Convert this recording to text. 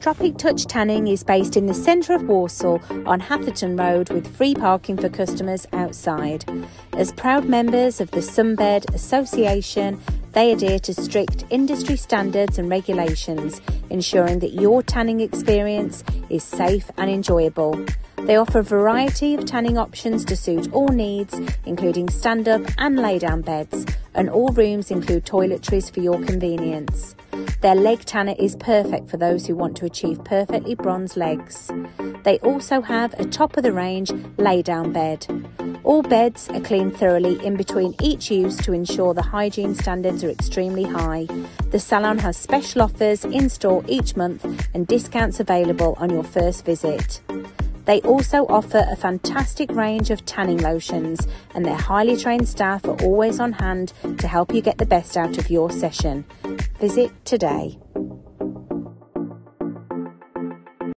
Tropic Touch Tanning is based in the centre of Walsall on Hatherton Road with free parking for customers outside. As proud members of the Sunbed Association, they adhere to strict industry standards and regulations, ensuring that your tanning experience is safe and enjoyable. They offer a variety of tanning options to suit all needs, including stand up and lay down beds, and all rooms include toiletries for your convenience. Their leg tanner is perfect for those who want to achieve perfectly bronzed legs. They also have a top of the range lay down bed. All beds are cleaned thoroughly in between each use to ensure the hygiene standards are extremely high. The salon has special offers in store each month and discounts available on your first visit. They also offer a fantastic range of tanning lotions, and their highly trained staff are always on hand to help you get the best out of your session. Visit today.